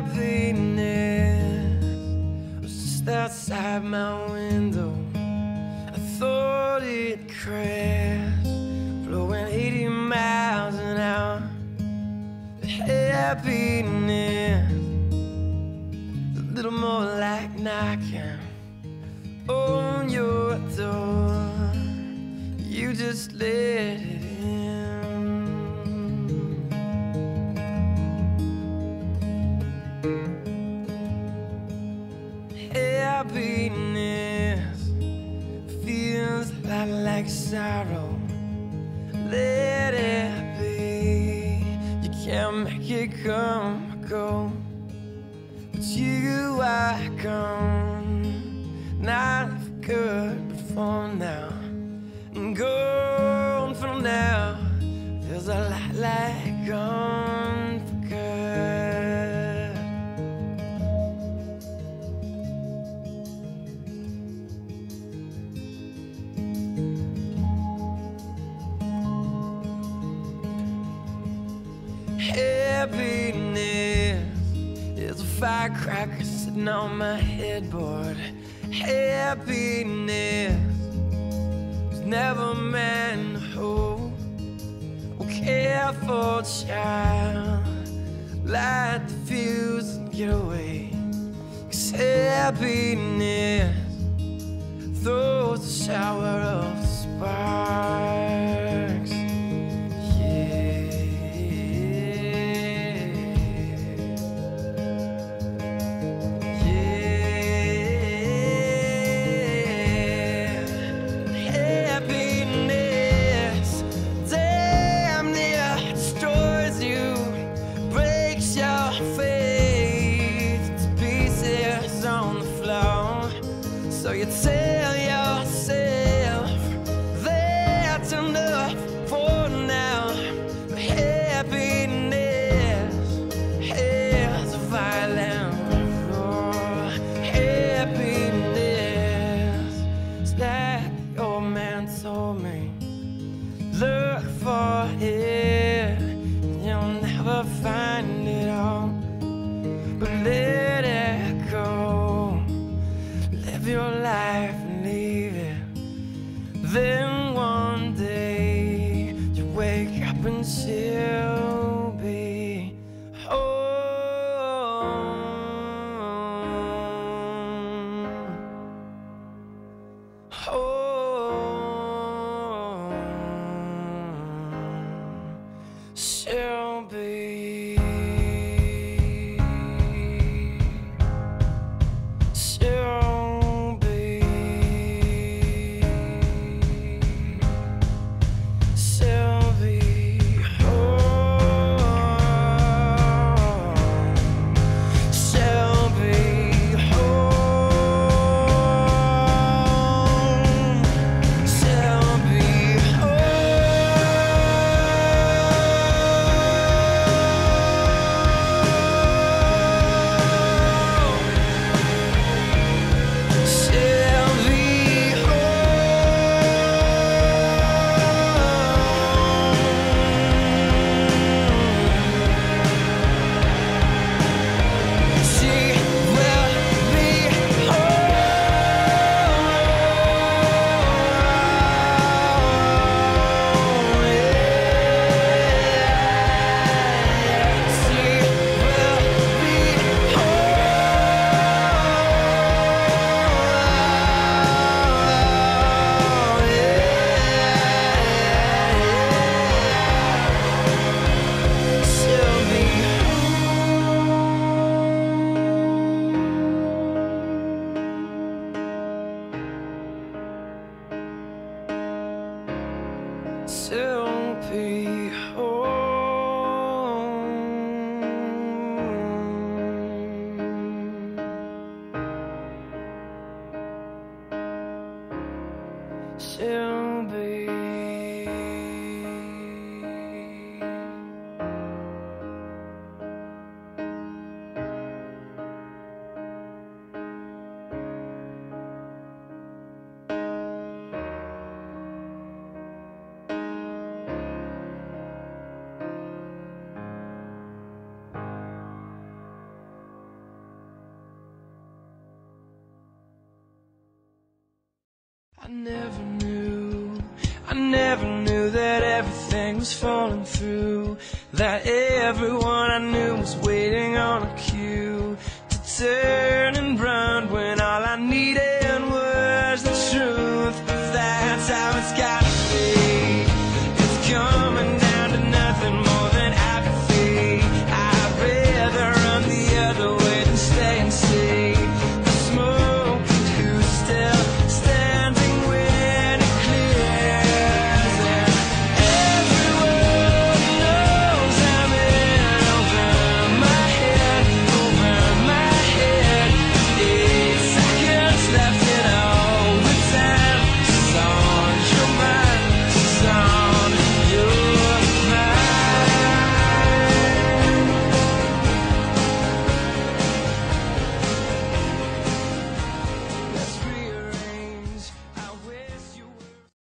happiness was just outside my window. I thought it crashed, blowing 80 miles an hour. The happiness, a little more like knocking on your door. You just let it. Like sorrow. Let it be. You can't make it come go. But you are gone. Not good, but Happiness is a firecracker sitting on my headboard. Happiness was never meant to hold. Oh, careful child, light the fuse and get away. Cause happiness throws a shower of sparks. Breaks your faith to pieces on the floor. So you tell yourself that's enough for now. But happiness has a violent roar. Happiness is like your man told me. Look for it, your life and leave it. Then one day you wake up and she'll She'll She'll be home. She'll I never knew, I never knew that everything was falling through. That everyone I knew was waiting on a cue to turn and run when all I needed.